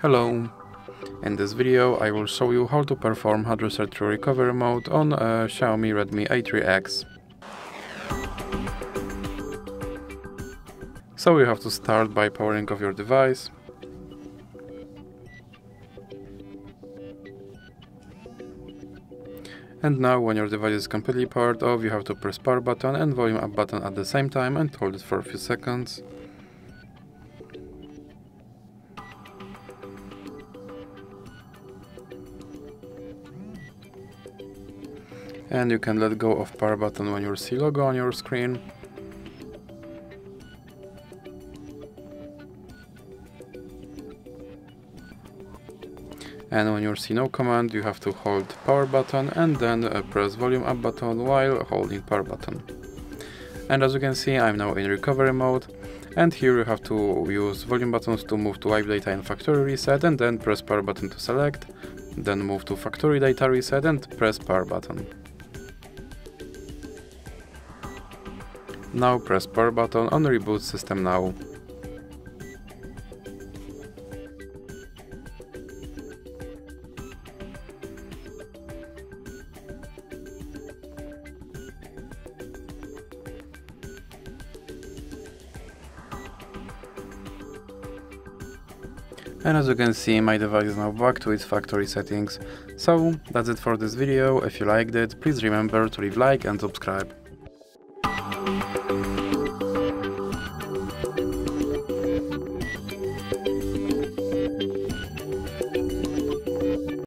Hello! In this video I will show you how to perform hard reset through recovery mode on a Xiaomi Redmi A3X. So you have to start by powering off your device. And now when your device is completely powered off, you have to press power button and volume up button at the same time and hold it for a few seconds. And you can let go of power button when you see logo on your screen. and when you see no command you have to hold power button and then uh, press volume up button while holding power button. And as you can see I'm now in recovery mode and here you have to use volume buttons to move to wipe data and factory reset and then press power button to select, then move to factory data reset and press power button. Now press power button on reboot system now. And as you can see, my device is now back to its factory settings. So, that's it for this video. If you liked it, please remember to leave like and subscribe.